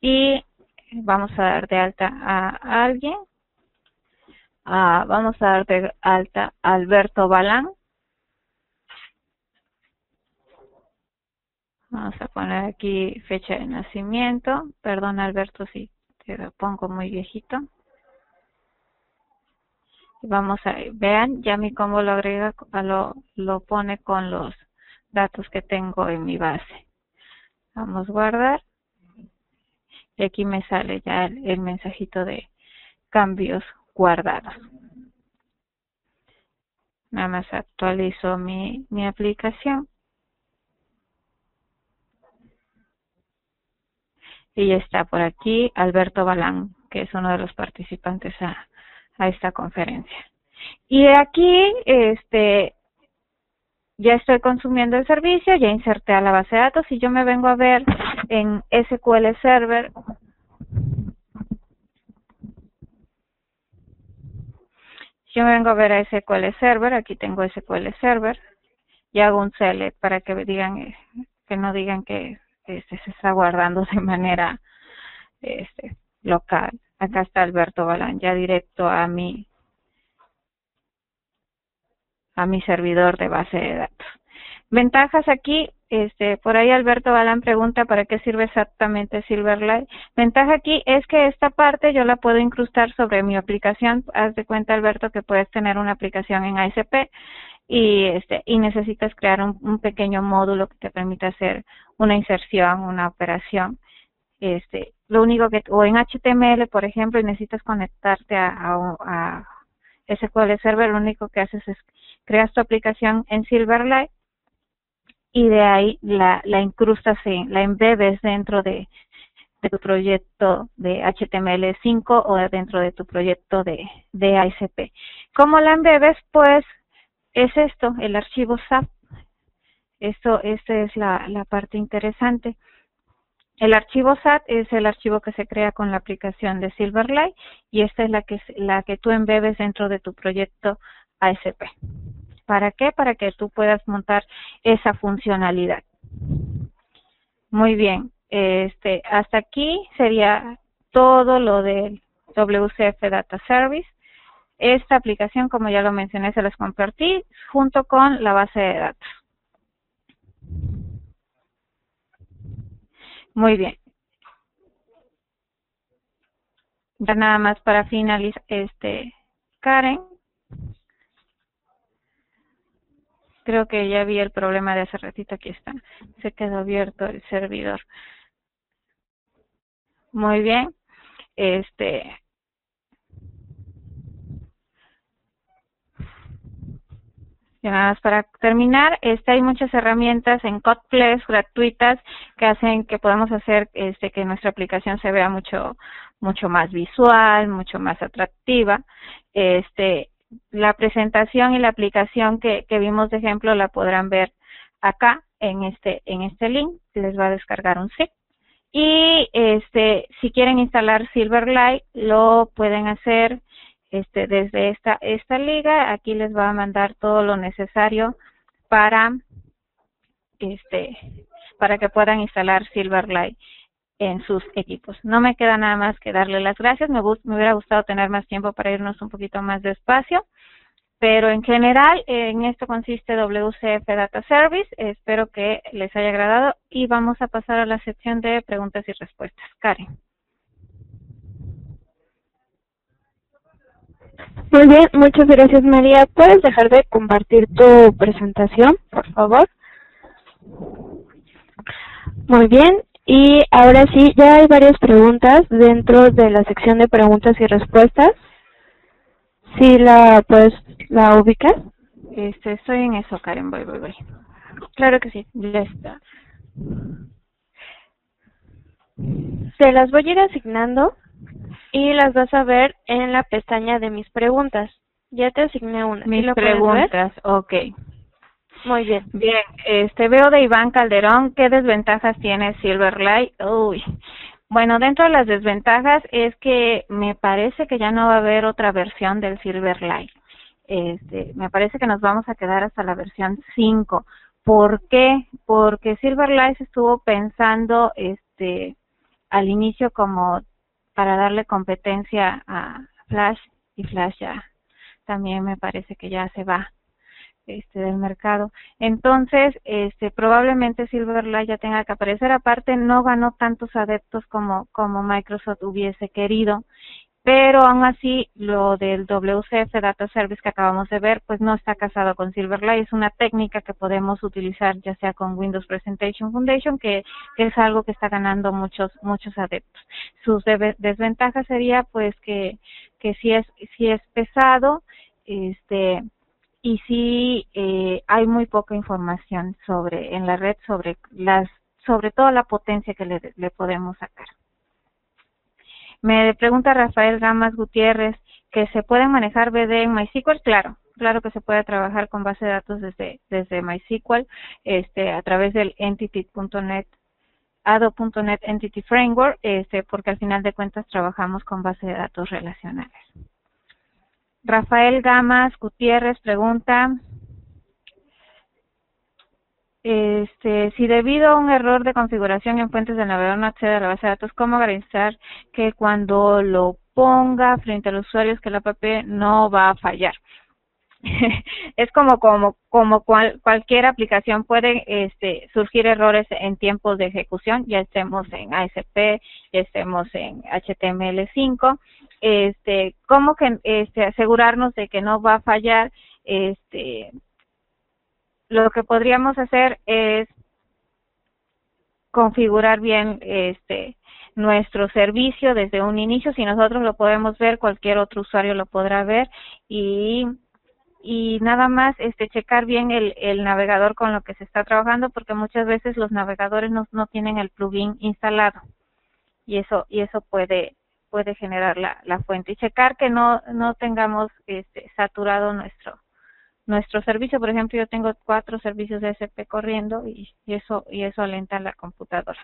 y vamos a dar de alta a alguien. Ah, vamos a dar de alta Alberto Balán. Vamos a poner aquí fecha de nacimiento. Perdón, Alberto, si te lo pongo muy viejito. Vamos a, vean, ya mi combo lo agrega, lo, pone con los datos que tengo en mi base. Vamos a guardar. Y aquí me sale ya el mensajito de cambios guardados. Nada más actualizo mi, mi aplicación. Y está por aquí Alberto Balán, que es uno de los participantes a, a esta conferencia. Y aquí, este, ya estoy consumiendo el servicio, ya inserté a la base de datos y yo me vengo a ver en SQL Server yo vengo a ver a SQL Server, aquí tengo SQL Server, y hago un select para que digan, eh, que no digan que este, se está guardando de manera este, local. Acá está Alberto Balán, ya directo a mi, a mi servidor de base de datos. Ventajas aquí, este, por ahí Alberto Balán pregunta para qué sirve exactamente Silverlight. Ventaja aquí es que esta parte yo la puedo incrustar sobre mi aplicación. Haz de cuenta, Alberto, que puedes tener una aplicación en ASP y este y necesitas crear un, pequeño módulo que te permita hacer una inserción, una operación. Este, lo único que o en HTML, por ejemplo, y necesitas conectarte a, a, a SQL Server, lo único que haces es creas tu aplicación en Silverlight y de ahí la, la incrustas, en, la embebes dentro de, tu proyecto de HTML5 o dentro de tu proyecto de, ASP. ¿Cómo la embebes? Pues es esto, el archivo SAP. Esto, esta es la, la parte interesante. El archivo SAT es el archivo que se crea con la aplicación de Silverlight y esta es la que, la que tú embebes dentro de tu proyecto ASP. ¿Para qué? Para que tú puedas montar esa funcionalidad. Muy bien. Este, hasta aquí sería todo lo del WCF Data Service. Esta aplicación, como ya lo mencioné, se las compartí junto con la base de datos. Muy bien. Ya nada más para finalizar, este, Karen. Creo que ya vi el problema de hace ratito, aquí está. Se quedó abierto el servidor. Muy bien. Este. Y nada más para terminar, este, hay muchas herramientas en Codeflex gratuitas que hacen que podamos hacer este, que nuestra aplicación se vea mucho, mucho más visual, mucho más atractiva. Este, la presentación y la aplicación que, que vimos de ejemplo la podrán ver acá en este, en este link. Les va a descargar un zip. Y este, si quieren instalar Silverlight, lo pueden hacer este, desde esta, esta liga. Aquí les va a mandar todo lo necesario para, este, para que puedan instalar Silverlight en sus equipos. No me queda nada más que darle las gracias. Me, me hubiera gustado tener más tiempo para irnos un poquito más despacio. Pero en general, en esto consiste WCF Data Service. Espero que les haya agradado y vamos a pasar a la sección de preguntas y respuestas. Karen. Muy bien, muchas gracias María. ¿Puedes dejar de compartir tu presentación, por favor? Muy bien, y ahora sí, ya hay varias preguntas dentro de la sección de preguntas y respuestas. Sí, la puedes, la ubicas. Este, estoy en eso, Karen, voy, voy, voy. Claro que sí. Ya está. Te las voy a ir asignando y las vas a ver en la pestaña de mis preguntas. Ya te asigné una. Mis preguntas, ok. Muy bien. Bien, este veo de Iván Calderón, ¿qué desventajas tiene Silverlight? Uy, bueno, dentro de las desventajas es que me parece que ya no va a haber otra versión del Silverlight. Este, me parece que nos vamos a quedar hasta la versión 5. ¿Por qué? Porque Silverlight estuvo pensando este al inicio como para darle competencia a Flash y Flash ya también me parece que ya se va este del mercado. Entonces, este probablemente Silverlight ya tenga que aparecer. Aparte, no ganó tantos adeptos como como Microsoft hubiese querido, pero aún así lo del WCF Data Service que acabamos de ver, pues no está casado con Silverlight. Es una técnica que podemos utilizar ya sea con Windows Presentation Foundation, que, es algo que está ganando muchos muchos adeptos. Sus desventajas sería pues que que si es si es pesado, este y sí eh, hay muy poca información sobre en la red sobre las sobre toda la potencia que le, le podemos sacar. Me pregunta Rafael Gamas Gutiérrez que se puede manejar BD en MySQL, claro, claro que se puede trabajar con base de datos desde desde MySQL, este a través del entity.net ado.net Entity Framework, este porque al final de cuentas trabajamos con base de datos relacionales. Rafael Gamas Gutiérrez pregunta, este, si debido a un error de configuración en fuentes de navegador no accede a la base de datos, ¿cómo garantizar que cuando lo ponga frente a los usuarios que la app no va a fallar? es como como como cualquier aplicación puede este, surgir errores en tiempos de ejecución ya estemos en ASP ya estemos en HTML5 este cómo que este asegurarnos de que no va a fallar este lo que podríamos hacer es configurar bien este nuestro servicio desde un inicio. Si nosotros lo podemos ver cualquier otro usuario lo podrá ver. Y y nada más este checar bien el, el navegador con lo que se está trabajando porque muchas veces los navegadores no, no tienen el plugin instalado. Y eso y eso puede puede generar la, la fuente y checar que no no tengamos este saturado nuestro nuestro servicio por ejemplo yo tengo cuatro servicios de SP corriendo y, eso y eso alenta la computadora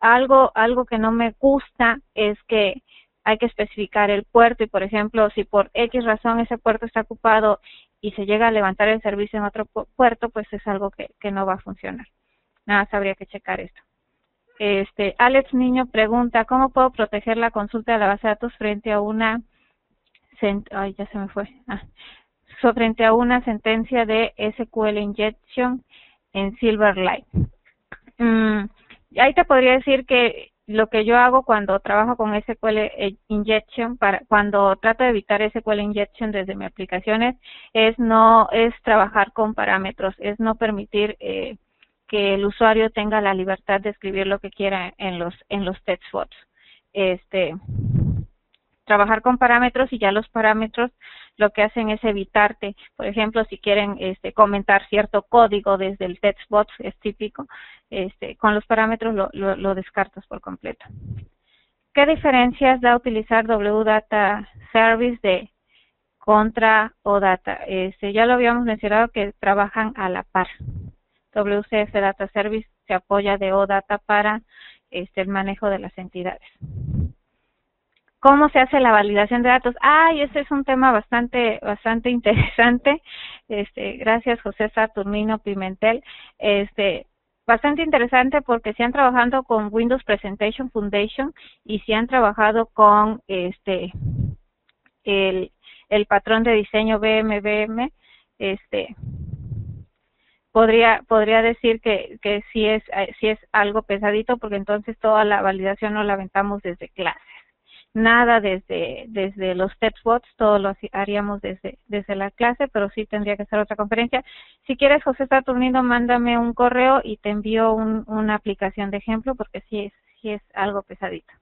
algo algo que no me gusta es que hay que especificar el puerto y por ejemplo si por X razón ese puerto está ocupado y se llega a levantar el servicio en otro puerto, pues es algo que, que no va a funcionar. Nada más habría que checar esto. Este, Alex Niño pregunta, ¿cómo puedo proteger la consulta de la base de datos frente a una ay, ya se me fue. Ah, frente a una sentencia de SQL injection en Silverlight. Mm, ahí te podría decir que lo que yo hago cuando trabajo con SQL eh, Injection, para, cuando trato de evitar SQL Injection desde mi aplicaciones, es no, es trabajar con parámetros, es no permitir eh, que el usuario tenga la libertad de escribir lo que quiera en los, en los text bots. Este, trabajar con parámetros y ya los parámetros lo que hacen es evitarte, por ejemplo, si quieren este, comentar cierto código desde el textbot, es típico, este, con los parámetros lo, lo, descartas por completo. ¿Qué diferencias da utilizar WData Service de contra OData? Este, ya lo habíamos mencionado que trabajan a la par. WCF Data Service se apoya de OData para este, el manejo de las entidades. ¿Cómo se hace la validación de datos? Ay, ese es un tema bastante, bastante interesante. Este, gracias José Saturnino Pimentel. Este, bastante interesante porque se han trabajado con Windows Presentation Foundation y se han trabajado con este el, el patrón de diseño BMBM, este podría podría decir que que sí es sí es algo pesadito porque entonces toda la validación no la aventamos desde clase nada desde, desde los bots, todo lo haríamos desde, desde la clase, pero sí tendría que ser otra conferencia. Si quieres, José Saturnino, mándame un correo y te envío un, una aplicación de ejemplo porque sí es, sí es algo pesadito.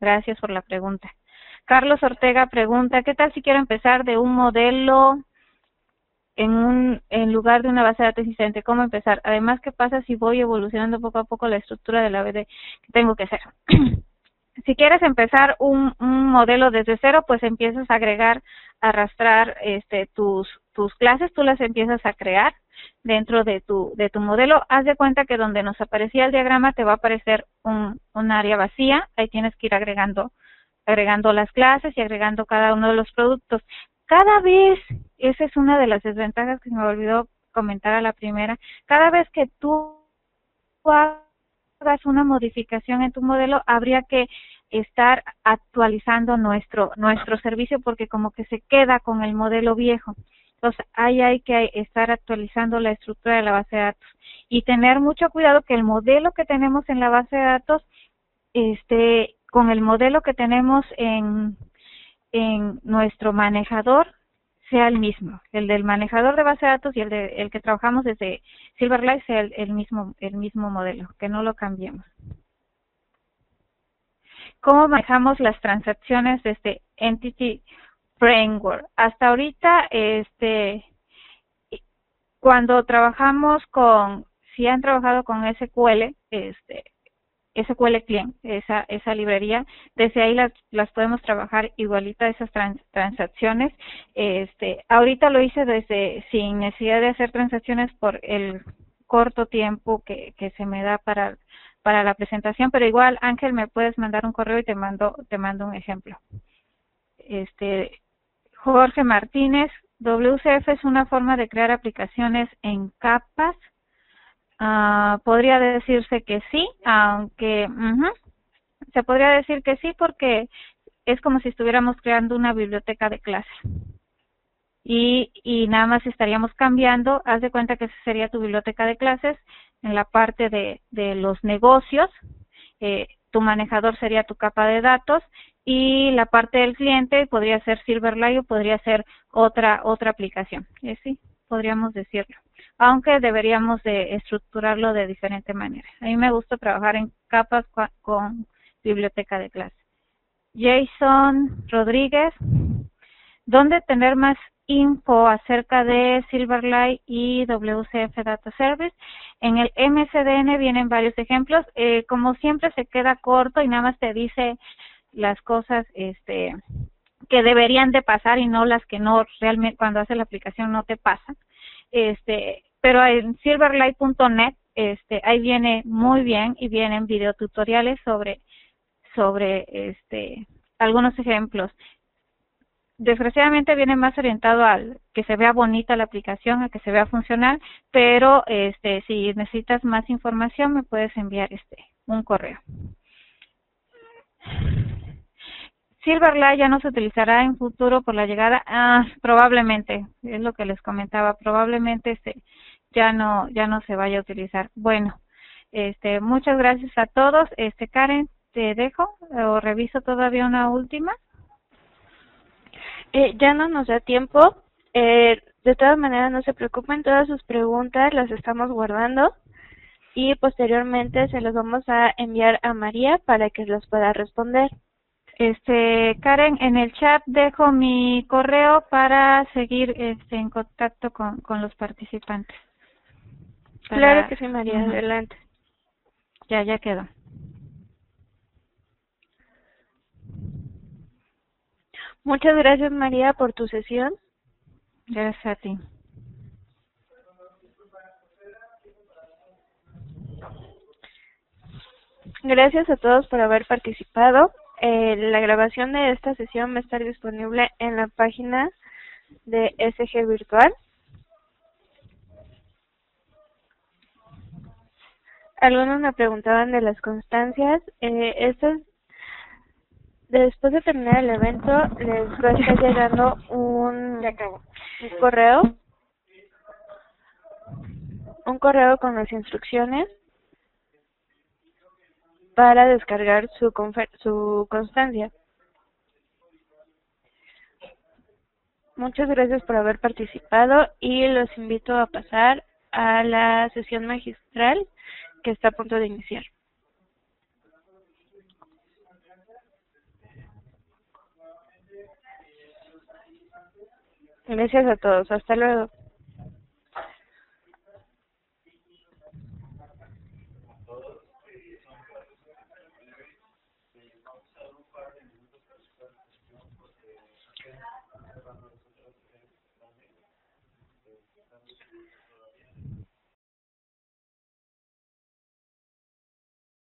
Gracias por la pregunta. Carlos Ortega pregunta, ¿qué tal si quiero empezar de un modelo en un en lugar de una base de datos existente? ¿Cómo empezar? Además, ¿qué pasa si voy evolucionando poco a poco la estructura de la BD que tengo que hacer? si quieres empezar un, un, modelo desde cero, pues empiezas a agregar, arrastrar este, tus, tus clases, tú las empiezas a crear dentro de tu, de tu modelo. Haz de cuenta que donde nos aparecía el diagrama te va a aparecer un, un área vacía, ahí tienes que ir agregando, agregando las clases y agregando cada uno de los productos. Cada vez, esa es una de las desventajas que me olvidó comentar a la primera, cada vez que tú hagas una modificación en tu modelo, habría que estar actualizando nuestro nuestro servicio porque como que se queda con el modelo viejo. Entonces, ahí hay que estar actualizando la estructura de la base de datos y tener mucho cuidado que el modelo que tenemos en la base de datos este con el modelo que tenemos en en nuestro manejador sea el mismo, el del manejador de base de datos y el de el que trabajamos desde Silverlight sea el, mismo el mismo modelo, que no lo cambiemos. ¿Cómo manejamos las transacciones desde Entity Framework? Hasta ahorita, este, cuando trabajamos con, si han trabajado con SQL, este, SQL Client, esa, esa librería, desde ahí las, las podemos trabajar igualita esas transacciones. Este, ahorita lo hice desde sin necesidad de hacer transacciones por el corto tiempo que, se me da para, para la presentación, pero igual Ángel me puedes mandar un correo y te mando, te mando un ejemplo. Este, Jorge Martínez, WCF es una forma de crear aplicaciones en capas. Ah, podría decirse que sí, aunque se podría decir que sí porque es como si estuviéramos creando una biblioteca de clase. Y, y nada más estaríamos cambiando, haz de cuenta que esa sería tu biblioteca de clases en la parte de, de los negocios, eh, tu manejador sería tu capa de datos y la parte del cliente podría ser Silverlight o podría ser otra otra aplicación. Sí, podríamos decirlo. Aunque deberíamos de estructurarlo de diferente manera. A mí me gusta trabajar en capas con biblioteca de clase. Jason Rodríguez, ¿dónde tener más info acerca de Silverlight y WCF Data Service. En el MCDN vienen varios ejemplos. Eh, como siempre se queda corto y nada más te dice las cosas este, que deberían de pasar y no las que no realmente cuando hace la aplicación no te pasan. Este, pero en silverlight.net este, ahí viene muy bien y vienen videotutoriales sobre sobre este algunos ejemplos desgraciadamente viene más orientado al que se vea bonita la aplicación, a que se vea funcional, pero este si necesitas más información me puedes enviar este un correo. Silverlight ya no se utilizará en futuro por la llegada, ah, probablemente, es lo que les comentaba, probablemente este ya no ya no se vaya a utilizar. Bueno, este muchas gracias a todos. Este Karen, te dejo o reviso todavía una última. Eh, ya no nos da tiempo. Eh, de todas maneras, no se preocupen, todas sus preguntas las estamos guardando y posteriormente se las vamos a enviar a María para que las pueda responder. Este, Karen, en el chat dejo mi correo para seguir este, en contacto con, con los participantes. Claro que sí, María, adelante. Ya, ya quedó. Muchas gracias María por tu sesión. Gracias a ti. Gracias a todos por haber participado. Eh, la grabación de esta sesión va a estar disponible en la página de SG Virtual. Algunos me preguntaban de las constancias. Eh, Después de terminar el evento, les va a estar llegando un correo, un correo con las instrucciones para descargar su, su constancia. Muchas gracias por haber participado y los invito a pasar a la sesión magistral que está a punto de iniciar. Gracias a todos. Hasta luego.